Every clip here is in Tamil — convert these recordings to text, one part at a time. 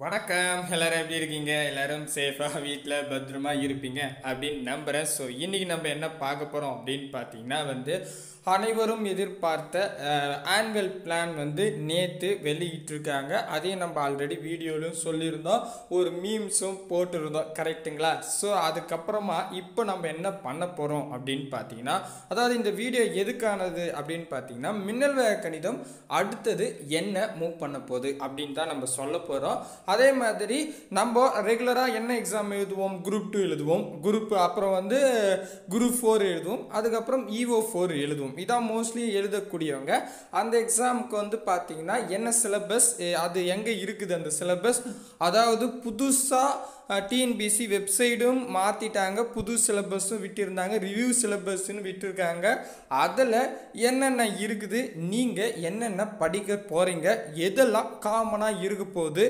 வணக்கம். எல்லாரும் எப்படி இருக்கீங்க? எல்லாரும் சேஃபாக வீட்டில் பத்திரமா இருப்பீங்க அப்படின்னு நம்புகிறேன் ஸோ இன்றைக்கி நம்ம என்ன பார்க்க போகிறோம் அப்படின்னு பார்த்தீங்கன்னா வந்து அனைவரும் எதிர்பார்த்த ஆனுவல் பிளான் வந்து நேற்று வெளியிட்டிருக்காங்க. அதையும் நம்ம ஆல்ரெடி வீடியோலையும் சொல்லியிருந்தோம். ஒரு மீம்ஸும் போட்டிருந்தோம். கரெக்ட்டுங்களா ஸோ அதுக்கப்புறமா இப்போ நம்ம என்ன பண்ண போகிறோம் அப்படின்னு பார்த்தீங்கன்னா அதாவது இந்த வீடியோ எதுக்கானது அப்படின்னு பார்த்தீங்கன்னா மின்னல் வேக கணிதம் அடுத்தது என்ன மூவ் பண்ண போகுது அப்படின்னு தான் நம்ம சொல்ல போகிறோம் அதே மாதிரி நம்ம ரெகுலராக என்ன எக்ஸாம் எழுதுவோம்? குரூப் டூ எழுதுவோம். குரூப் அப்புறம் வந்து குரூப் ஃபோர் எழுதுவோம். அதுக்கப்புறம் இஓ ஃபோர் எழுதுவோம். இதான் மோஸ்ட்லி எழுதக்கூடியவங்க. அந்த எக்ஸாமுக்கு வந்து பார்த்தீங்கன்னா என்ன சிலபஸ் அது எங்கே இருக்குது அந்த சிலபஸ் அதாவது புதுசாக டிஎன்பிசி வெப்சைட்டும் மாற்றிட்டாங்க புது சிலபஸும் விட்டிருந்தாங்க. ரிவ்யூ சிலபஸ்ன்னு விட்டுருக்காங்க. அதில் என்னென்ன இருக்குது? நீங்கள் என்னென்ன படிக்க போகிறீங்க எதெல்லாம் காமனாக இருக்க போகுது?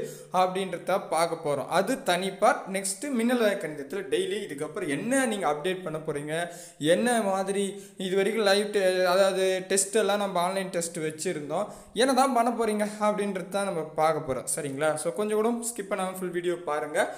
அப்படின்றத பார்க்க போகிறோம் அது தனிப்பார் நெக்ஸ்ட்டு மின்னல் கணிதத்தில் டெய்லி இதுக்கப்புறம் என்ன நீங்கள் அப்டேட் பண்ண போகிறீங்க என்ன மாதிரி இது வரைக்கும் லைவ் டெ அதாவது டெஸ்ட்டெல்லாம் நம்ம ஆன்லைன் டெஸ்ட் வச்சுருந்தோம். என்ன தான் பண்ண போகிறீங்க அப்படின்றது தான் நம்ம பார்க்க போகிறோம் சரிங்களா? ஸோ கொஞ்சம் கூட ஸ்கிப் பண்ணாமல் ஃபுல் வீடியோ பாருங்கள்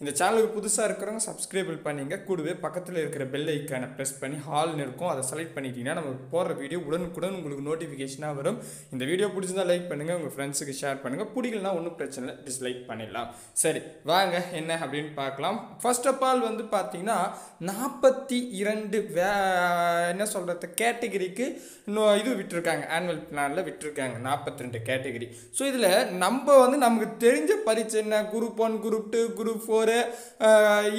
இந்த சேனலுக்கு புதுசாக இருக்கிறவங்க சப்ஸ்கிரைப் பண்ணிங்க. கூடவே பக்கத்தில் இருக்கிற பெல் ஐக்கானை ப்ரெஸ் பண்ணி ஹால்னு இருக்கும். அதை செலக்ட் பண்ணிட்டீங்கன்னா நம்ம போடுற வீடியோ உடனுக்குடன் உங்களுக்கு நோட்டிஃபிகேஷனாக வரும். இந்த வீடியோ பிடிச்சிருந்தா லைக் பண்ணுங்கள் உங்கள் ஃப்ரெண்ட்ஸுக்கு ஷேர் பண்ணுங்கள் பிடிக்கலனா ஒன்றும் பிரச்சனை இல்லை. டிஸ்லைக் பண்ணிடலாம். சரி வாங்க. என்ன அப்படின்னு பார்க்கலாம். ஃபர்ஸ்ட் ஆஃப் ஆல் வந்து பார்த்தீங்கன்னா நாற்பத்தி இரண்டு வே என்ன சொல்கிறது கேட்டகரிக்கு இன்னும் இது விட்டுருக்காங்க. ஆனுவல் பிளானில் விட்டுருக்காங்க. நாற்பத்தி ரெண்டு கேட்டகரி ஸோ இதில் நம்ம வந்து நமக்கு தெரிஞ்ச பரீட்சை என்ன? Group one group two group four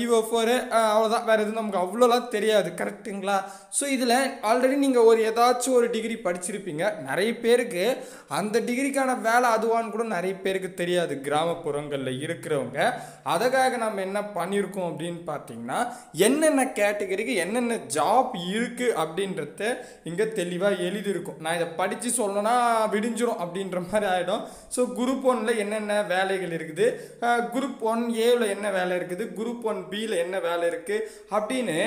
EO four uh, uh, அவ்வளோதான் வேறு எதுவும் நமக்கு அவ்வளோலாம் தெரியாது. கரெக்டுங்களா ஸோ இதில் ஆல்ரெடி நீங்கள் ஒரு ஏதாச்சும் ஒரு டிகிரி படிச்சிருப்பீங்க. நிறைய பேருக்கு அந்த டிகிரிக்கான வேலை அதுவான்னு கூட நிறைய பேருக்கு தெரியாது. கிராமப்புறங்களில் இருக்கிறவங்க. அதுக்காக நம்ம என்ன பண்ணியிருக்கோம் அப்படின்னு பார்த்தீங்கன்னா என்னென்ன கேட்டகரிக்கு என்னென்ன ஜாப் இருக்குது அப்படின்றத இங்கே தெளிவாக எழுதியிருக்கும். நான் இதை படித்து சொல்லணும்னா விடிஞ்சிரும் அப்படின்ற மாதிரி ஆகிடும் ஸோ குரூப் ஒனில் என்னென்ன வேலைகள் இருக்குது? குரூப் ஒன் ஏவில் என்ன வேலை இருக்குது? குரூப் ஒன் பியில் என்ன வேலை இருக்குது அப்படின்னு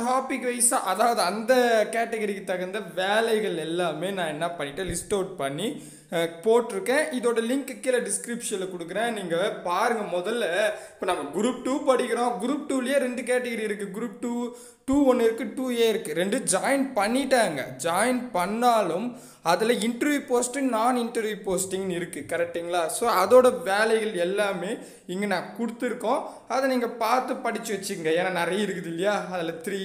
டாபிக் வைஸாக அதாவது அந்த கேட்டகரிக்கு தகுந்த வேலைகள் எல்லாமே நான் என்ன பண்ணிட்டேன் லிஸ்ட் அவுட் பண்ணி போட்டிருக்கேன். இதோட லிங்க் கீழே டிஸ்கிரிப்ஷனில் கொடுக்குறேன். நீங்கள் பாருங்கள் முதல்ல இப்போ நம்ம குரூப் டூ படிக்கிறோம். குரூப் டூலேயே ரெண்டு கேட்டகரி இருக்குது குரூப் டூ டூ ஒன்று இருக்குது டூ ஏ இருக்குது ரெண்டு ஜாயின் பண்ணிட்டாங்க. ஜாயின் பண்ணாலும் அதில் இன்டர்வியூ போஸ்டிங் நான் இன்டர்வியூ போஸ்டிங்னு இருக்குது கரெக்டுங்களா ஸோ அதோட வேலைகள் எல்லாமே இங்கே நான் கொடுத்துருக்கோம். அதை நீங்கள் பார்த்து படித்து வச்சுக்கோங்க. ஏன்னா நிறைய இருக்குது இல்லையா? அதில் த்ரீ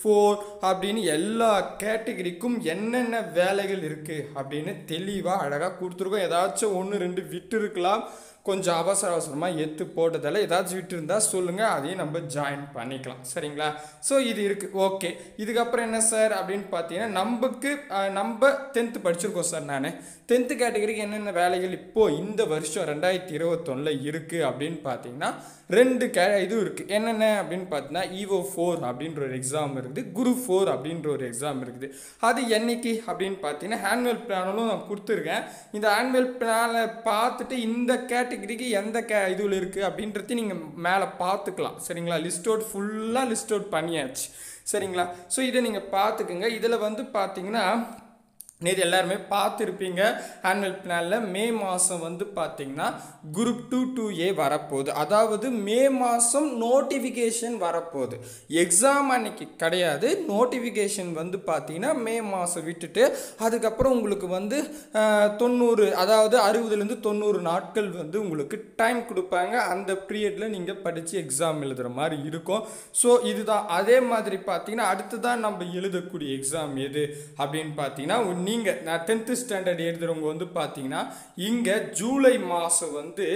ஃபோர் அப்படின்னு எல்லா கேட்டகரிக்கும் என்னென்ன வேலைகள் இருக்குது அப்படின்னு தெளிவாக அழகாக கொடுத்துருக்கோம். ஏதாச்சும் ஒன்று ரெண்டு விட்டு இருக்கலாம் கொஞ்சம் அவசர அவசரமாக எத்து போட்டதால் ஏதாச்சும் விட்டு இருந்தால் சொல்லுங்கள் அதையும் நம்ம ஜாயின் பண்ணிக்கலாம். சரிங்களா? ஸோ இது இருக்குது ஓகே இதுக்கப்புறம் என்ன சார் அப்படின்னு பார்த்தீங்கன்னா நமக்கு நம்ம டென்த்து படிச்சிருக்கோம் சார் நான். டென்த்து கேட்டகரிக்கு என்னென்ன வேலைகள் இப்போது இந்த வருஷம் ரெண்டாயிரத்தி இருபத்தொன்னில் இருக்குது அப்படின்னு பார்த்தீங்கன்னா ரெண்டு கே இதுவும் இருக்குது என்னென்ன அப்படின்னு பார்த்தீங்கன்னா இஓ ஃபோர் அப்படின்ற ஒரு எக்ஸாம் இருக்குது. குரு ஃபோர் அப்படின்ற ஒரு எக்ஸாம் இருக்குது. அது என்னைக்கு அப்படின்னு பார்த்தீங்கன்னா ஆனுவல் பிளானும் நான் கொடுத்துருக்கேன். இந்த ஆனுவல் பிளானை பார்த்துட்டு இந்த கேட்டகிரிக்கு எந்த கே இதுவில் இருக்குது அப்படின்றது நீங்கள் மேலே பார்த்துக்கலாம். சரிங்களா? லிஸ்ட் அவுட் ஃபுல்லாக லிஸ்ட் அவுட் பண்ணியாச்சு. சரிங்களா? ஸோ இதை நீங்கள் பார்த்துக்குங்க. இதில் வந்து பார்த்தீங்கன்னா நேற்று எல்லாருமே பார்த்துருப்பீங்க. ஆனுவல் பிளானில் மே மாதம் வந்து பார்த்தீங்கன்னா குரூப் டூ டூ ஏ வரப்போகுது. அதாவது மே மாதம் நோட்டிஃபிகேஷன் வரப்போகுது. எக்ஸாம் அன்னைக்கு கிடையாது. நோட்டிஃபிகேஷன் வந்து பார்த்தீங்கன்னா மே மாதம் விட்டுட்டு அதுக்கப்புறம் உங்களுக்கு வந்து தொண்ணூறு அதாவது அறுபதுலேருந்து தொண்ணூறு நாட்கள் வந்து உங்களுக்கு டைம் கொடுப்பாங்க. அந்த பீரியடில் நீங்கள் படித்து எக்ஸாம் எழுதுகிற மாதிரி இருக்கும். ஸோ இதுதான். அதே மாதிரி பார்த்தீங்கன்னா அடுத்து தான் நம்ம எழுதக்கூடிய எக்ஸாம் எது? அப்படின்னு பார்த்தீங்கன்னா நீங்கள் நான் டென்த்து ஸ்டாண்டர்ட் எழுதுகிறவங்க வந்து பார்த்தீங்கன்னா இங்கே ஜூலை மாதம் வந்து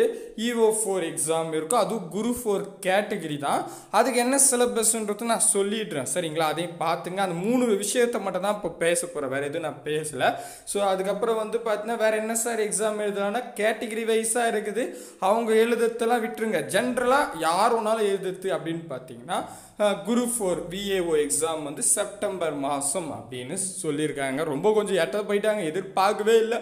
இஓ ஃபோர் எக்ஸாம் இருக்கும் அதுவும் குரு ஃபோர் கேட்டகரி தான். அதுக்கு என்ன சிலபஸ்ன்றது நான் சொல்லிடுறேன். சரிங்களா? அதையும் பார்த்துங்க அந்த மூணு விஷயத்த மட்டும் தான் இப்போ பேச போகிறேன் வேறு எதுவும் நான் பேசலை. ஸோ அதுக்கப்புறம் வந்து பார்த்தீங்கன்னா வேறு என்ன சார் எக்ஸாம் எழுதலாம்னா கேட்டகரி வைஸாக இருக்குது. அவங்க எழுதுறதெல்லாம் விட்டுருங்க. ஜென்ரலாக யார் ஒன்றாலும் எழுதுறது அப்படின்னு பார்த்தீங்கன்னா குரு ஃபோர் விஏஓ எக்ஸாம் வந்து செப்டம்பர் மாதம் அப்படின்னு சொல்லியிருக்காங்க. ரொம்ப கொஞ்சம் எட்ட போயிட்டாங்க எதிர்பார்க்கவே இல்லை.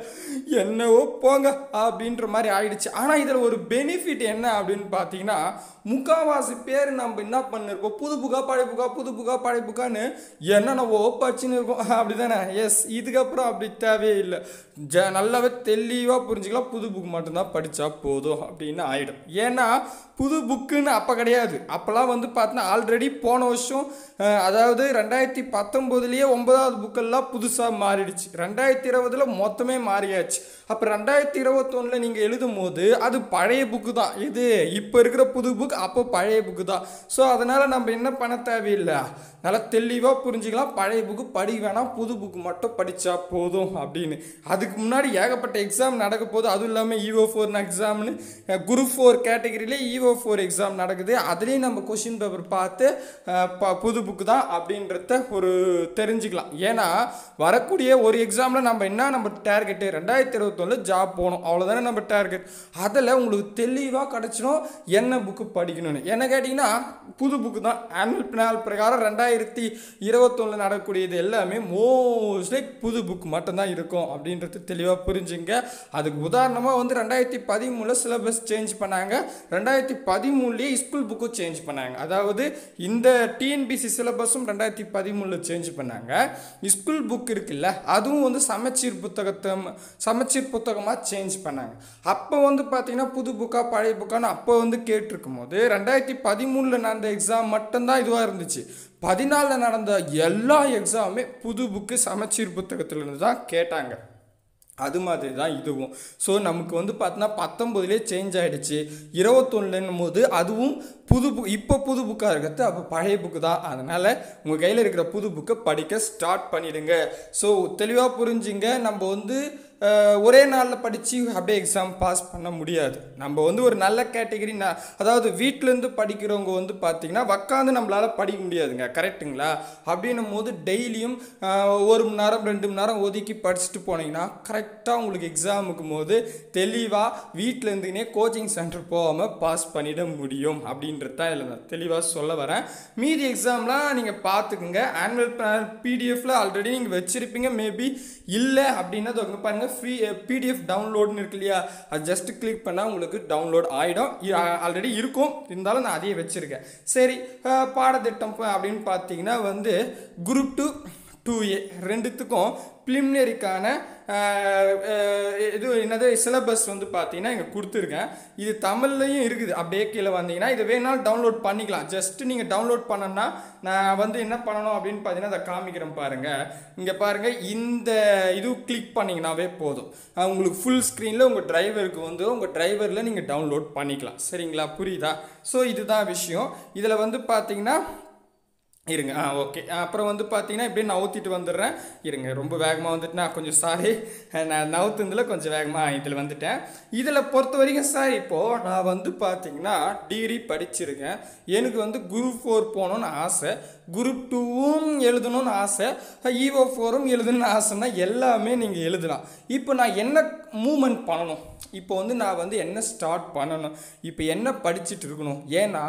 என்னவோ போங்க அப்படின்ற மாதிரி ஆயிடுச்சு. ஆனால் இதில் ஒரு பெனிஃபிட் என்ன அப்படின்னு பார்த்தீங்கன்னா முக்காவாசி பேர் நம்ம என்ன பண்ணிருக்கோம்? புது புக்கா பழைய புக்கா புது புகா பழைய புக்கான்னு என்னென்னவோ பச்சுன்னு இருக்கோம். அப்படி தானே எஸ் இதுக்கப்புறம் அப்படி தேவையே இல்லை. ஜ நல்லாவே தெளிவாக புரிஞ்சுக்கலாம். புது புக் மட்டும்தான் படித்தா போதும் அப்படின்னு ஆகிடும் ஏன்னா புது புக்குன்னு அப்போ கிடையாது. அப்போல்லாம் வந்து பார்த்தீங்கன்னா ஆல்ரெடி போன வருஷம் அதாவது ரெண்டாயிரத்தி பத்தொம்போதுலேயே ஒன்பதாவது புக்கெல்லாம் புதுசாக மாறிடுச்சு. ரெண்டாயிரத்தி இருபதில் மொத்தமே மாறியாச்சு. அப்போ ரெண்டாயிரத்தி இருபத்தொன்னில் நீங்கள் எழுதும் போது அது பழைய புக்கு தான். இது இப்போ இருக்கிற புது புக் அப்போ பழைய புக்கு தான். ஸோ அதனால் நம்ம என்ன பண்ண தேவையில்லை? நல்லா தெளிவாக புரிஞ்சுக்கலாம். பழைய புக்கு படி வேணாம். புது புக்கு மட்டும் படித்தா போதும் அப்படின்னு. அதுக்கு முன்னாடி ஏகப்பட்ட எக்ஸாம் நடக்க போகுது. அதுவும் இல்லாமல் ஈவோ ஃபோர் எக்ஸாம்னு குரூப் ஃபோர் கேட்டகரியிலே ஈவோ ஃபோர் எக்ஸாம் நடக்குது. அதுலேயும் நம்ம கொஷின் பேப்பர் பார்த்து ப- புது புக்கு தான் அப்படின்றத ஒரு தெரிஞ்சுக்கலாம். ஏன்னா வரக்கூடிய ஒரு எக்ஸாமில் நம்ம என்ன நம்ம டார்கெட்டு ரெண்டாயிரத்தி இருபத்தொன்னில் ஜாப் போகணும். அவ்வளோதானே நம்ம டார்கெட் அதில் உங்களுக்கு தெளிவாக கிடச்சிடும் என்ன புக்கு படிக்கணும்னு. என்ன கேட்டிங்கன்னா புது புக்கு தான். ஆனுவல் பினால் பிரகாரம் ரெண்டாயிரத்தி இருபத்தொன்னில் நடக்கக்கூடியது எல்லாமே மோஸ்ட்லி புது புக் மட்டும்தான் இருக்கும் அப்படின்றது தெளிவாக புரிஞ்சுங்க. அதுக்கு உதாரணமாக வந்து ரெண்டாயிரத்தி பதிமூணில் சிலபஸ் சேஞ்ச் பண்ணாங்க. ரெண்டாயிரத்தி பதிமூணுலேயே ஸ்கூல் புக்கும் சேஞ்ச் பண்ணாங்க. அதாவது இந்த டிஎன்பிசி சிலபஸும் ரெண்டாயிரத்தி பதிமூணில் சேஞ்ச் பண்ணாங்க. ஸ்கூல் புக் இருக்குல்ல அதுவும் வந்து சமச்சீர் புத்தகத்தை சமச்சீர் புத்தகமாக சேஞ்ச் பண்ணாங்க. அப்போ வந்து பார்த்தீங்கன்னா புது புக்காக பழைய புக்கான்னு அப்போ வந்து கேட்டிருக்கும் போது ரெண்டாயிரத்தி பதிமூணில் நடந்த எக்ஸாம் மட்டும்தான் இதுவாக இருந்துச்சு. பதினாலில் நடந்த எல்லா எக்ஸாமுமே புது புக்கு சமச்சீர் புத்தகத்திலிருந்து தான் கேட்டாங்க. அது மாதிரி தான் இதுவும். ஸோ நமக்கு வந்து பார்த்தோன்னா பத்தொம்போதுலேயே சேஞ்ச் ஆகிடுச்சு இருபத்தொன்னுன்னும் போது அதுவும் புது புக் இப்போ புது புக்காக இருக்கிறது அப்போ பழைய புக்கு தான். அதனால் உங்கள் கையில் இருக்கிற புது புக்கை படிக்க ஸ்டார்ட் பண்ணிவிடுங்க ஸோ தெளிவாக புரிஞ்சுங்க. நம்ம வந்து ஒரே நாளில் படித்து அப்படியே எக்ஸாம் பாஸ் பண்ண முடியாது. நம்ம வந்து ஒரு நல்ல கேட்டகரி நான் அதாவது வீட்டிலேருந்து படிக்கிறவங்க வந்து பார்த்திங்கன்னா உக்காந்து நம்மளால் படிக்க முடியாதுங்க. கரெக்ட்டுங்களா அப்படின்னும் போது டெய்லியும் ஒரு மணி நேரம் ரெண்டு மணி நேரம் ஒதுக்கி படிச்சுட்டு போனீங்கன்னா கரெக்டாக உங்களுக்கு எக்ஸாமுக்கு போது தெளிவாக வீட்டிலேருந்துனே கோச்சிங் சென்டர் போகாமல் பாஸ் பண்ணிட முடியும். அப்படின்றது தான் இதில் நான் தெளிவாக சொல்ல வரேன். மீதி எக்ஸாம்லாம் நீங்கள் பார்த்துக்குங்க ஆனுவல் பிளான் பிடிஎஃப்ல ஆல்ரெடி நீங்கள் வச்சுருப்பீங்க. மேபி இல்லை அப்படின்னா பாருங்கள் ஃப்ரீ பிடிஎஃப் டவுன்லோடுன்னு இருக்கு இல்லையா? அது ஜஸ்ட் கிளிக் பண்ணால் உங்களுக்கு டவுன்லோட் ஆகிடும் ஆல்ரெடி இருக்கும். இருந்தாலும் நான் அதையே வச்சுருக்கேன். சரி பாடத்திட்டம் அப்படின்னு பார்த்தீங்கன்னா வந்து குரூப் டூ டூ ஏ ரெண்டுத்துக்கும் ப்ளிமினரிக்கான இது என்னது சிலபஸ் வந்து பார்த்தீங்கன்னா இங்கே கொடுத்துருக்கேன். இது தமிழ்லையும் இருக்குது. அப்படியே கீழே வந்தீங்கன்னா இது வேணாலும் டவுன்லோட் பண்ணிக்கலாம். ஜஸ்ட் நீங்கள் டவுன்லோட் பண்ணோன்னா நான் வந்து என்ன பண்ணணும் அப்படின்னு பார்த்தீங்கன்னா அதை காமிக்கிறேன் பாருங்கள் இங்கே பாருங்கள் இந்த இது கிளிக் பண்ணிங்கனாவே போதும். உங்களுக்கு ஃபுல் ஸ்க்ரீனில் உங்கள் டிரைவருக்கு வந்து உங்கள் டிரைவரில் நீங்கள் டவுன்லோட் பண்ணிக்கலாம். சரிங்களா? புரியுதா? ஸோ இதுதான் விஷயம். இதில் வந்து பார்த்தீங்கன்னா இருங்க. ஆ ஓகே. அப்புறம் வந்து பார்த்தீங்கன்னா இப்படியே நவுத்திட்டு வந்துடுறேன். இருங்க. ரொம்ப வேகமாக வந்துட்டுனா கொஞ்சம் சாரி நான் நவுத்துனதில் கொஞ்சம் வேகமாக இதில் வந்துட்டேன். இதில் பொறுத்த வரைக்கும் சார் இப்போது நான் வந்து பார்த்தீங்கன்னா டிகிரி படிச்சிருக்கேன். எனக்கு வந்து குரூப் ஃபோர் போகணுன்னு ஆசை. குரூப் டூவும் எழுதணும்னு ஆசை. ஈவோ ஃபோரும் எழுதணும்னு ஆசைன்னா எல்லாமே நீங்கள் எழுதலாம். இப்போ நான் என்ன மூமெண்ட் பண்ணணும்? இப்போ வந்து நான் வந்து என்ன ஸ்டார்ட் பண்ணணும்? இப்போ என்ன படிச்சுட்டு இருக்கணும்? ஏன்னா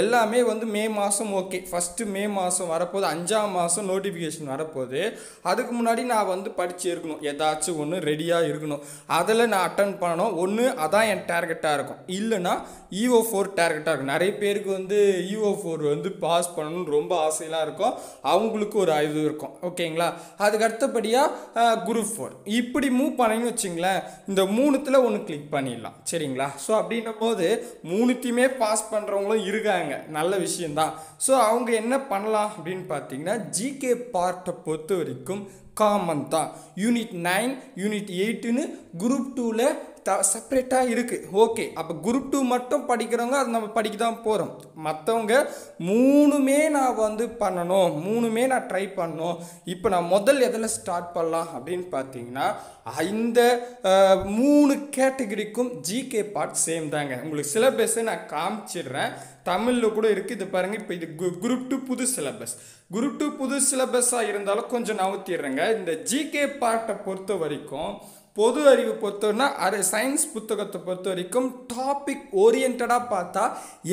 எல்லாமே வந்து மே மாதம் ஓகே ஃபஸ்ட்டு மே மாதம் வரப்போது அஞ்சாம் மாதம் நோட்டிஃபிகேஷன் வரப்போது அதுக்கு முன்னாடி நான் வந்து படிச்சு இருக்கணும். ஏதாச்சும் ஒன்று ரெடியாக இருக்கணும். அதில் நான் அட்டன் பண்ணணும். ஒன்று அதான் என் டார்கெட்டாக இருக்கும். இல்லைன்னா ஈஓ ஃபோர் டார்கெட்டாக இருக்கும். நிறைய பேருக்கு வந்து ஈஓ ஃபோர் வந்து பாஸ் பண்ணணும்னு ரொம்ப ஆசை. ஆசையெல்லாம் இருக்கும் அவங்களுக்கு ஒரு இது இருக்கும். ஓகேங்களா? அதுக்கு அடுத்தபடியாக குரூப் ஃபோர் இப்படி மூவ் பண்ணீங்கன்னு வச்சிங்களேன் இந்த மூணுத்தில் ஒன்று கிளிக் பண்ணிடலாம். சரிங்களா? ஸோ அப்படின்ன போது மூணுத்தையுமே பாஸ் பண்ணுறவங்களும் இருக்காங்க. நல்ல விஷயந்தான் ஸோ அவங்க என்ன பண்ணலாம் அப்படின்னு பார்த்தீங்கன்னா ஜிகே பார்ட்டை பொறுத்த வரைக்கும் காமன் தான். யூனிட் நைன் யூனிட் எயிட்டுன்னு குரூப் டூவில் த செப்பரேட்டாக இருக்குது ஓகே அப்போ குரூப் டூ மட்டும் படிக்கிறவங்க அது நம்ம படிக்க தான் போகிறோம் மற்றவங்க மூணுமே நான் வந்து பண்ணணும். மூணுமே நான் ட்ரை பண்ணணும். இப்போ நான் முதல் எதில் ஸ்டார்ட் பண்ணலாம் அப்படின்னு பார்த்தீங்கன்னா இந்த மூணு கேட்டகரிக்கும் ஜிகே பார்ட் சேம் தாங்க. உங்களுக்கு சிலபஸை நான் காமிச்சிடுறேன். தமிழில் கூட இருக்குது இது பாருங்கள் இப்போ இது குரூப் டூ புது சிலபஸ் குரூப் டூ புது சிலபஸாக இருந்தாலும் கொஞ்சம் நவுத்திடுறேங்க. இந்த ஜிகே பார்ட்டை பொறுத்த வரைக்கும் பொது அறிவு பொறுத்தவரைனா அது சயின்ஸ் புத்தகத்தை பொறுத்த வரைக்கும் டாபிக் ஓரியன்டாக பார்த்தா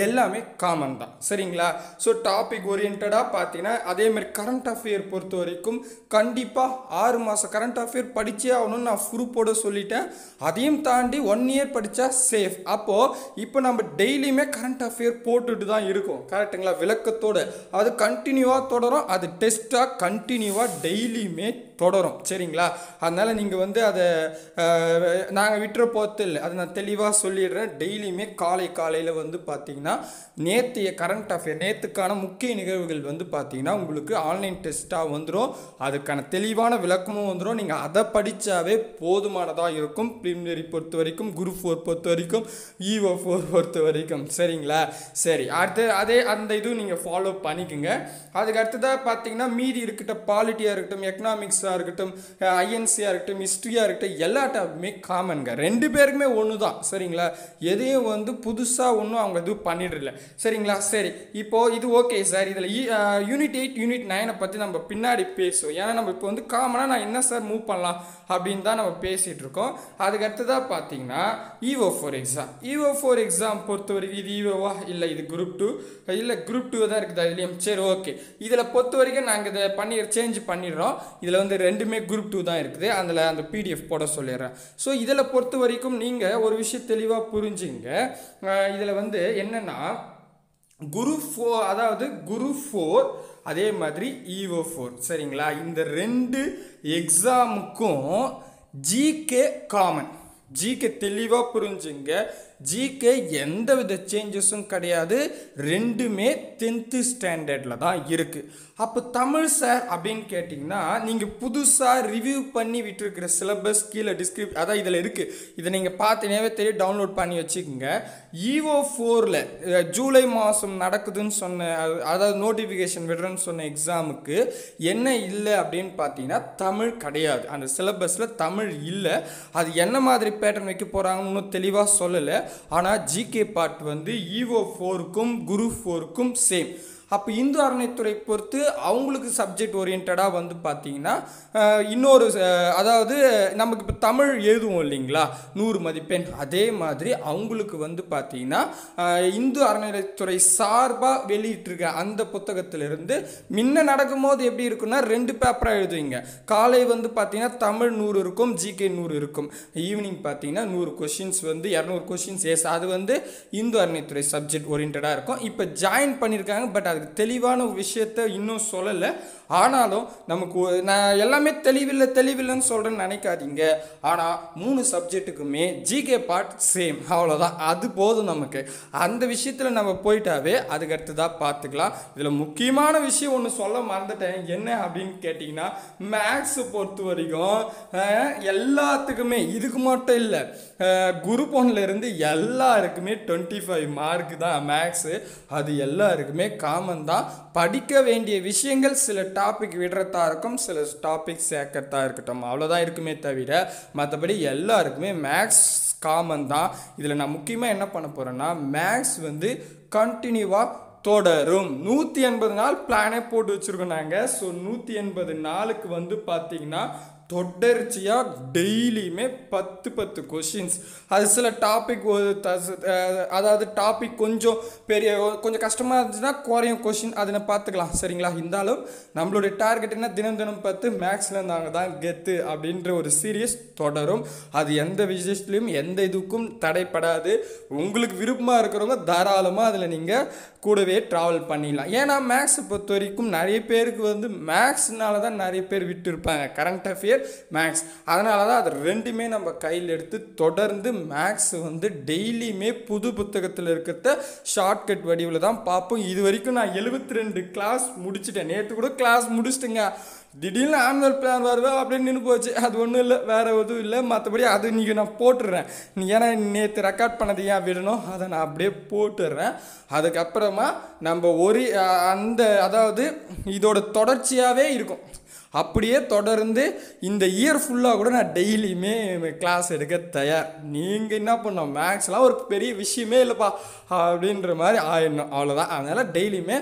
எல்லாமே காமன் தான். சரிங்களா? ஸோ டாபிக் ஓரியன்டாக பார்த்தீங்கன்னா அதேமாதிரி கரண்ட் அஃபேர் பொறுத்த வரைக்கும் கண்டிப்பாக ஆறு மாதம் கரண்ட் அஃபேர் படித்தே ஆகணும்னு நான் ப்ரூப்போட சொல்லிட்டேன். அதையும் தாண்டி ஒன் இயர் படித்தா சேஃப் அப்போது இப்போ நம்ம டெய்லியுமே கரண்ட் அஃபேர் போட்டுட்டு தான் இருக்கோம். கரெக்டுங்களா விளக்கத்தோடு. அது கண்டினியூவாக தொடரும். அது டெஸ்ட்டாக கண்டினியூவாக டெய்லியுமே தொடரும். சரிங்களா? அதனால் நீங்கள் வந்து அதை நாங்கள் விட்டுற போகிறது இல்லை அதை நான் தெளிவாக சொல்லிடுறேன். டெய்லியுமே காலை காலையில் வந்து பார்த்தீங்கன்னா நேற்றைய கரண்ட் அஃபேர் நேற்றுக்கான முக்கிய நிகழ்வுகள் வந்து பார்த்தீங்கன்னா உங்களுக்கு ஆன்லைன் டெஸ்ட்டாக வந்துடும் அதுக்கான தெளிவான விளக்கமும் வந்துடும் நீங்கள் அதை படித்தாவே போதுமானதாக இருக்கும். ப்ரீமியரி பொறுத்த வரைக்கும் குரூப் ஃபோர் பொறுத்த வரைக்கும் ஈஓ ஃபோர் பொறுத்த வரைக்கும். சரிங்களா? சரி. அடுத்து அதே அந்த இதுவும் நீங்கள் ஃபாலோ பண்ணிக்கோங்க. அதுக்கு அடுத்ததாக பார்த்தீங்கன்னா மீதி இருக்கட்டும் பாலிட்டியாக இருக்கட்டும் எக்கனாமிக்ஸ் ஃபிசிக்ஸாக இருக்கட்டும் ஐஎன்சியாக இருக்கட்டும் ஹிஸ்ட்ரியாக இருக்கட்டும் எல்லா டாப்புமே காமனுங்க. ரெண்டு பேருக்குமே ஒன்று தான் சரிங்களா? எதையும் வந்து புதுசாக ஒன்றும் அவங்க இது பண்ணிடல சரிங்களா? சரி இப்போது இது ஓகே சார். இதில் யூனிட் எயிட் யூனிட் நைனை பற்றி நம்ம பின்னாடி பேசுவோம். ஏன்னா நம்ம இப்போ வந்து காமனாக நான் என்ன சார் மூவ் பண்ணலாம் அப்படின்னு தான் நம்ம பேசிகிட்டு இருக்கோம் அதுக்கடுத்ததாக பார்த்தீங்கன்னா EO four exam EO four exam பொறுத்த வரைக்கும் இது ஈவோவா இல்லை இது குரூப் டூ இல்லை குரூப் டூ தான் இருக்குது அதுலேயும். சரி ஓகே இதில் பொறுத்த வரைக்கும் நாங்கள் இதை பண்ணி சேஞ்ச் பண்ணிடுறோம். இதில் வந்து ரெண்டுமே குரூப் டூ தான் இருக்குது. அதில் அந்த பிடிஎஃப் போட சொல்லிடுறேன். ஸோ இதில் பொறுத்த வரைக்கும் நீங்கள் ஒரு விஷயம் தெளிவாக புரிஞ்சுங்க. இதில் வந்து என்னென்னா குரு ஃபோர் அதாவது குரு ஃபோர் அதே மாதிரி ஈவோ ஃபோர் சரிங்களா? இந்த ரெண்டு எக்ஸாமுக்கும் ஜிகே காமன் ஜிகே தெளிவாக புரிஞ்சுங்க. ஜிகே எந்த வித சேஞ்சஸும் கிடையாது. ரெண்டுமே டென்த்து ஸ்டாண்டர்டில் தான் இருக்குது அப்போ தமிழ் சார் அப்படின்னு கேட்டிங்கன்னா நீங்கள் புதுசாக ரிவ்யூ பண்ணி விட்டுருக்கிற சிலபஸ் கீழே டிஸ்கிரிப் அதான் இதில் இருக்குது இதை நீங்கள் பார்த்தீங்கன்னாவே தெரியும் டவுன்லோட் பண்ணி வச்சுக்கோங்க. ஈஓ ஃபோரில் ஜூலை மாதம் நடக்குதுன்னு சொன்ன அதாவது நோட்டிஃபிகேஷன் விடுறேன்னு சொன்ன எக்ஸாமுக்கு என்ன இல்லை அப்படின்னு பார்த்தீங்கன்னா தமிழ் கிடையாது. அந்த சிலபஸில் தமிழ் இல்லை. அது என்ன மாதிரி பேட்டர்ன் வைக்க போகிறாங்கன்னு தெளிவாக சொல்லலை. ஆனால் ஜிகே பார்ட் வந்து ஈவோ ஃபோருக்கும் குரு ஃபோருக்கும் சேம் அப்போ இந்து அறநிலைத்துறை பொறுத்து அவங்களுக்கு சப்ஜெக்ட் ஓரியன்டாக வந்து பார்த்தீங்கன்னா இன்னொரு அதாவது நமக்கு இப்போ தமிழ் எழுதுவோம் இல்லைங்களா? நூறு மதிப்பெண். அதே மாதிரி அவங்களுக்கு வந்து பார்த்தீங்கன்னா இந்து அறநிலைத்துறை சார்பாக வெளியிட்டிருக்க அந்த புத்தகத்திலிருந்து முன்ன நடக்கும்போது எப்படி இருக்குன்னா ரெண்டு பேப்பராக எழுதுவீங்க. காலை வந்து பார்த்தீங்கன்னா தமிழ் நூறு இருக்கும் ஜிகே நூறு இருக்கும். ஈவினிங் பார்த்தீங்கன்னா நூறு கொஷின்ஸ் வந்து இரநூறு கொஷின்ஸ் எஸ் அது வந்து இந்து அறநிலைத்துறை சப்ஜெக்ட் ஓரியன்டாக இருக்கும். இப்போ ஜாயின் பண்ணியிருக்காங்க பட் அது தெளிவான விஷயத்த இன்னும் சொல்லலை. ஆனாலும் நமக்கு நான் எல்லாமே தெளிவில்லை தெளிவில்லைன்னு சொல்கிறேன்னு நினைக்காதீங்க. ஆனால் மூணு சப்ஜெக்ட்டுக்குமே ஜிகே பார்ட் சேம் அவ்வளோதான் அது போதும் நமக்கு. அந்த விஷயத்தில் நம்ம போயிட்டாவே அதுக்கு அடுத்ததாக பார்த்துக்கலாம் இதில் முக்கியமான விஷயம் ஒன்று சொல்ல மறந்துட்டேன். என்ன அப்படின்னு கேட்டிங்கன்னா மேக்ஸை பொறுத்த வரைக்கும் எல்லாத்துக்குமே இதுக்கு மட்டும் இல்லை குரூப் ஒன்லேருந்து எல்லாருக்குமே டுவெண்ட்டி ஃபைவ் மார்க் தான் மேக்ஸு அது எல்லாருக்குமே காமன் தான் படிக்க வேண்டிய விஷயங்கள் சில டாபிக் விடுறதா இருக்கும் சில டாபிக் சேர்க்கறதா இருக்கட்டும். அவ்வளோதான் இருக்குமே தவிர மற்றபடி எல்லாருக்குமே மேக்ஸ் காமன் தான். இதில் நான் முக்கியமாக என்ன பண்ண போகிறேன்னா மேக்ஸ் வந்து கண்டினியூவாக தொடரும். நூற்றி எண்பது நாள் பிளானே போட்டு வச்சுருக்கோம் நாங்கள் ஸோ நூற்றி எண்பது நாளுக்கு வந்து பார்த்திங்கன்னா தொடர்ச்சியாக டெய்லியுமே பத்து பத்து கொஷின்ஸ் அது சில டாபிக் அதாவது டாபிக் கொஞ்சம் பெரிய கொஞ்சம் கஷ்டமாக இருந்துச்சுன்னா குறையும் கொஷின் அதை பார்த்துக்கலாம். சரிங்களா? இருந்தாலும் நம்மளுடைய டார்கெட் என்ன? தினம் தினம் பத்து மேக்ஸில் இருந்தாங்க தான் கெத்து அப்படின்ற ஒரு சீரியஸ் தொடரும். அது எந்த விஷயத்துலையும் எந்த இதுக்கும் தடைப்படாது. உங்களுக்கு விருப்பமாக இருக்கிறவங்க தாராளமாக அதில் நீங்கள் கூடவே ட்ராவல் பண்ணிடலாம். ஏன்னா மேக்ஸை பொறுத்த வரைக்கும் நிறைய பேருக்கு வந்து மேக்ஸ்னால தான் நிறைய பேர் விட்டு இருப்பாங்க கரண்ட் அஃபேர் மேக்ஸ் அதனால தான் அது ரெண்டுமே நம்ம கையில் எடுத்து தொடர்ந்து மேக்ஸ் வந்து டெய்லியுமே புது புத்தகத்தில் இருக்கிறத ஷார்ட்கட் வடிவில் தான் பார்ப்போம். இது வரைக்கும் நான் எழுபத்தி ரெண்டு கிளாஸ் முடிச்சிட்டேன். நேற்று கூட கிளாஸ் முடிச்சிட்டேங்க. திடீர்னு ஆனுவல் பிளான் வருவேன் அப்படின்னு நின்று போச்சு. அது ஒன்றும் இல்லை வேறு எதுவும் இல்லை. மற்றபடி அது நீங்கள் நான் போட்டுடுறேன் நீ ஏன்னா நேற்று ரெக்கார்ட் பண்ணது ஏன் விடணும்? அதை நான் அப்படியே போட்டுடுறேன் அதுக்கப்புறமா நம்ம ஒரு அந்த அதாவது இதோட தொடர்ச்சியாகவே இருக்கும். அப்படியே தொடர்ந்து இந்த இயர் ஃபுல்லாக கூட நான் டெய்லியுமே கிளாஸ் எடுக்க தயார் நீங்கள் என்ன பண்ணோம் மேக்ஸ்லாம் ஒரு பெரிய விஷயமே இல்லைப்பா அப்படின்ற மாதிரி ஆயிடணும். அவ்வளோதான் அதனால் டெய்லியுமே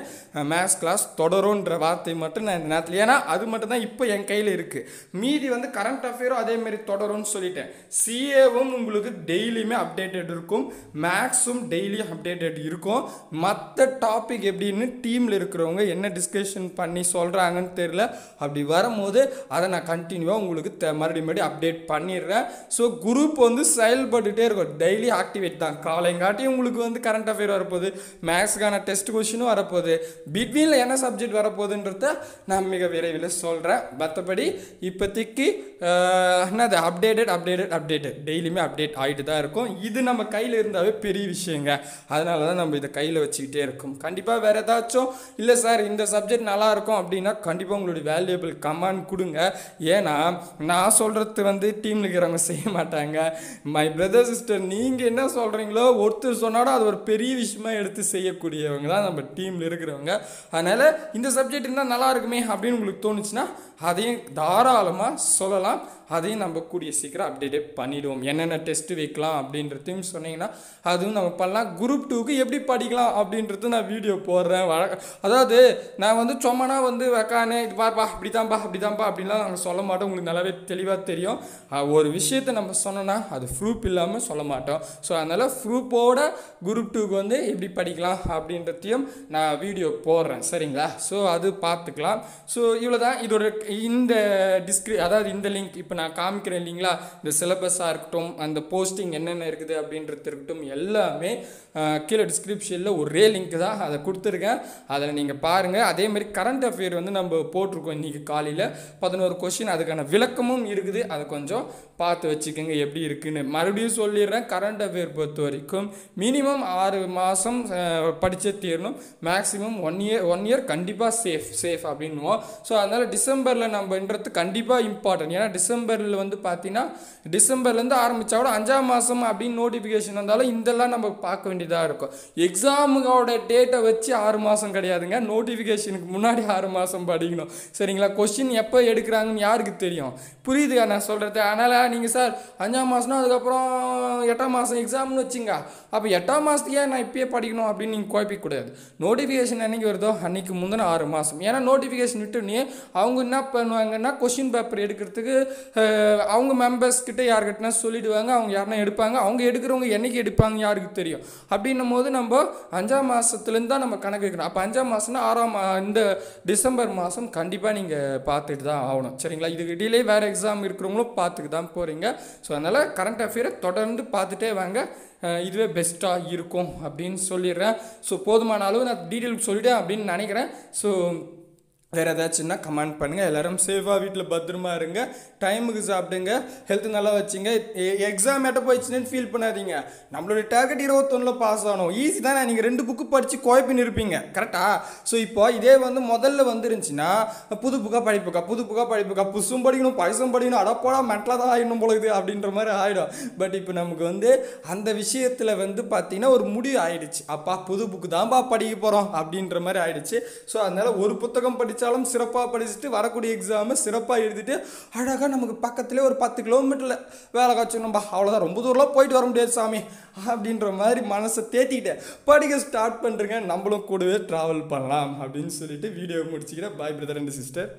மேக்ஸ் கிளாஸ் தொடரும்ன்ற வார்த்தை மட்டும் நான் இந்த நேரத்தில் ஏன்னா அது மட்டும் தான் இப்போ என் கையில் இருக்குது மீதி வந்து கரண்ட் அஃபேரும் அதேமாரி தொடரும்னு சொல்லிட்டேன். சிஏவும் உங்களுக்கு டெய்லியுமே அப்டேட்டட் இருக்கும். மேக்ஸும் டெய்லியும் அப்டேட்டட் இருக்கும். மற்ற டாபிக் எப்படின்னு டீமில் இருக்கிறவங்க என்ன டிஸ்கஷன் பண்ணி சொல்கிறாங்கன்னு தெரில அப்படி வரும்போது அதை நான் கண்டினியூவாக உங்களுக்கு மறுபடியும் மறுபடியும் அப்டேட் பண்ணிடுறேன். ஸோ குரூப் வந்து செயல்பட்டுட்டே இருக்கும். டெய்லி ஆக்டிவேட் தான். காலைங்காட்டியும் உங்களுக்கு வந்து கரண்ட் அஃபேர் வரப்போகுது. மேக்ஸ்க்கான டெஸ்ட் கொஷினும் வரப்போகுது. பிட்வீனில் என்ன சப்ஜெக்ட் வரப்போகுதுன்றத நான் மிக விரைவில் சொல்கிறேன் மற்றபடி இப்போதைக்கு என்னது? அப்டேட்டட் அப்டேட்டட் அப்டேட்டட் டெய்லியுமே அப்டேட் ஆகிட்டு தான் இருக்கும். இது நம்ம கையில் இருந்தாவே பெரிய விஷயங்க. அதனால தான் நம்ம இதை கையில் வச்சுக்கிட்டே இருக்கும். கண்டிப்பாக வேறு ஏதாச்சும் இல்லை சார் இந்த சப்ஜெக்ட் நல்லாயிருக்கும் அப்படின்னா கண்டிப்பாக உங்களுடைய வேல்யூபிள் கமெண்ட் கொடுங்க. ஏன்னா நான் சொல்கிறது வந்து டீமில் இருக்கிறவங்க செய்ய மாட்டாங்க. மை பிரதர் சிஸ்டர் நீங்கள் என்ன சொல்கிறீங்களோ ஒருத்தர் சொன்னாலும் அது ஒரு பெரிய விஷயமா எடுத்து செய்யக்கூடியவங்க தான் நம்ம டீமில் இருக்கிறவங்க. அதனால் இந்த சப்ஜெக்ட் இருந்தால் நல்லா இருக்குமே அப்படின்னு உங்களுக்கு தோணுச்சுன்னா அதையும் தாராளமாக சொல்லலாம். அதையும் நம்ம கூடிய சீக்கிரம் அப்டேட்டே பண்ணிவிடுவோம் என்னென்ன டெஸ்ட் வைக்கலாம் அப்படின்றதையும் சொன்னீங்கன்னா அதுவும் நம்ம பண்ணலாம். குரூப் டூக்கு எப்படி படிக்கலாம் அப்படின்றது நான் வீடியோ போடுறேன். வழக்க அதாவது நான் வந்து சும்மானா வந்து வைக்கானே இது பாப்பா இப்படி தான்ப்பா அப்படிதான்ப்பா அப்படின்லாம் நாங்கள் சொல்ல மாட்டோம். உங்களுக்கு நல்லாவே தெளிவாக தெரியும். ஒரு விஷயத்தை நம்ம சொன்னோன்னா அது ப்ரூஃப் இல்லாமல் சொல்ல மாட்டோம். ஸோ அதனால் ப்ரூப்போட குரூப் டூக்கு வந்து எப்படி படிக்கலாம் அப்படின்றதையும் நான் வீடியோ போடுறேன். சரிங்களா? ஸோ அது பார்த்துக்கலாம். ஸோ இவ்வளோ தான் இதோட இந்த டிஸ்கிரி அதாவது இந்த லிங்க் இப்போ நான் காமிக்கிறேன் இல்லைங்களா? இந்த சிலபஸாக இருக்கட்டும் அந்த போஸ்டிங் என்னென்ன இருக்குது அப்படின்றது இருக்கட்டும் எல்லாமே கீழே டிஸ்கிரிப்ஷனில் ஒரே லிங்க் தான். அதை கொடுத்துருக்கேன். அதில் நீங்கள் பாருங்கள் அதே மாதிரி கரண்ட் அஃபேர் வந்து நம்ம போட்டிருக்கோம் இன்றைக்கி காலையில். பதினோரு கொஷின் அதுக்கான விளக்கமும் இருக்குது. அதை கொஞ்சம் பார்த்து வச்சுக்கோங்க எப்படி இருக்குன்னு. மறுபடியும் சொல்லிடுறேன் கரண்ட் அஃபேர் பொறுத்த வரைக்கும் மினிமம் ஆறு மாதம் படிச்சே தீரணும். Maximum one year one year கண்டிப்பாக சேஃப் சேஃப் அப்படின்னுவோம். ஸோ அதனால் டிசம்பரில் நம்மன்றது கண்டிப்பாக இம்பார்ட்டன்ட் ஏன்னா டிசம்பரில் வந்து பார்த்தீங்கன்னா டிசம்பர்லேருந்து ஆரம்பித்தா கூட அஞ்சாம் மாதம் அப்படின்னு நோட்டிஃபிகேஷன் வந்தாலும் இதெல்லாம் நம்ம பார்க்க வேண்டியதாக இருக்கும். எக்ஸாமுக்கோட டேட்டை வச்சு ஆறு மாதம் கிடையாதுங்க. நோட்டிஃபிகேஷனுக்கு முன்னாடி ஆறு மாதம் படிக்கணும். சரிங்களா? கொஷின் எப்போ எடுக்கிறாங்கன்னு யாருக்கு தெரியும்? புரியுதுங்க நான் சொல்கிறது அதனால் நீங்கள் சார் அஞ்சாம் மாதம்னா அதுக்கப்புறம் எட்டாம் மாதம் எக்ஸாம்னு வச்சுங்க. அப்போ எட்டாம் மாதத்துக்கே நான் இப்பயே படிக்கணும் அப்படின்னு நீங்கள் குழப்பிக்கூடாது நோட்டிஃபிகேஷன் என்னைக்கு வருதோ அன்னைக்கு முந்தின ஆறு மாதம் ஏன்னா நோட்டிஃபிகேஷன் விட்டுனே அவங்க என்ன பண்ணுவாங்கன்னா கொஷின் பேப்பர் எடுக்கிறதுக்கு அவங்க மெம்பர்ஸ் கிட்டே யார்கிட்டனா சொல்லிடுவாங்க அவங்க யாருன்னா எடுப்பாங்க அவங்க எடுக்கிறவங்க என்னைக்கு எடுப்பாங்க யாருக்கு தெரியும். அப்படின்னும் போது நம்ம அஞ்சாம் மாதத்துலேருந்து தான் நம்ம கணக்கு வைக்கணும். அப்போ அஞ்சாம் மாதம்னா ஆறாம் இந்த டிசம்பர் மாதம் கண்டிப்பாக நீங்கள் பார்த்துட்டு தான் ஆகணும். சரிங்களா? இதுக்கு இடையிலே வேறு எக்ஸாம் இருக்கிறவங்களும் பார்த்துக்கு தான் போகிறீங்க ஸோ அதனால் கரண்ட் அஃபேரை தொடர்ந்து பார்த்துட்டே வாங்க. இதுவே பெஸ்ட்டாக இருக்கும் அப்படின்னு சொல்லிடுறேன். ஸோ போதுமான அளவு நான் டீட்டெயில் சொல்லிட்டேன் அப்படின்னு நினைக்கிறேன். ஸோ வேறு ஏதாச்சுன்னா கமெண்ட் பண்ணுங்கள் எல்லோரும் சேஃபாக வீட்டில் பத்திரமா இருங்க. டைமுக்கு சாப்பிடுங்க. ஹெல்த் நல்லா வச்சுங்க. எக்ஸாம் எட்ட போயிடுச்சுன்னு ஃபீல் பண்ணாதீங்க. நம்மளுடைய டார்கெட் இருபத்தொன்னில் பாஸ் ஆகணும் ஈஸி தானே. நீங்கள் ரெண்டு புக்கு படித்து குழப்பின்னு இருப்பீங்க. கரெக்டா ஸோ இப்போ இதே வந்து முதல்ல வந்துருந்துச்சுன்னா புது புக்காக படிப்புக்கா? புது புக்காக படிப்புக்கா? புதுசும் படிக்கணும் பழசும் படிக்கணும். அடப்போடா மெட்டலாக தான் ஆயிடணும் பொழுது அப்படின்ற மாதிரி ஆகிடும் பட் இப்போ நமக்கு வந்து அந்த விஷயத்தில் வந்து பார்த்தீங்கன்னா ஒரு முடிவு ஆயிடுச்சு. அப்பா புது புக்கு தான்ப்பா படிக்க போகிறோம் அப்படின்ற மாதிரி ஆயிடுச்சு. ஸோ அதனால் ஒரு புத்தகம் படித்தாலும் சிறப்பாக படிச்சுட்டு வரக்கூடிய எக்ஸாமை சிறப்பாக எழுதிட்டு அழகாக நமக்கு பக்கத்துலேயே ஒரு பத்து கிலோமீட்டரில் வேலை காய்ச்சணும்பா. அவ்வளோதான் ரொம்ப தூரம்லாம் போயிட்டு வர முடியாது சாமி. அப்படின்ற மாதிரி மனசை தேத்திக்கிட்டேன். படிக்க ஸ்டார்ட் பண்ணுறேங்க நம்மளும் கூடவே ட்ராவல் பண்ணலாம் அப்படின்னு சொல்லிட்டு வீடியோ முடிச்சுக்கிறேன். பாய் பிரதர் அண்ட் சிஸ்டர்